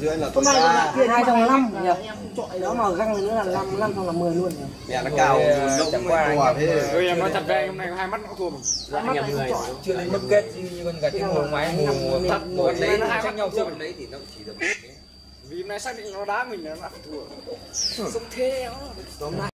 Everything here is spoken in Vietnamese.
rưỡi là hôm nay là ra tiền hai trong năm đó mà găng nữa là năm năm trong là mười luôn mẹ nó cao nó chẳng qua anh thế. ừ em nói thật ra hôm nay hai mắt nó thua mà. Dạ, mắt người chưa đến mức kết như con gà tiếng hồ ngoái hồ thắt một đấy nó tranh nhau chưa chưa đấy thì nó chỉ được vì hôm nay xác định nó đá mình là nó thua. Sống thế đó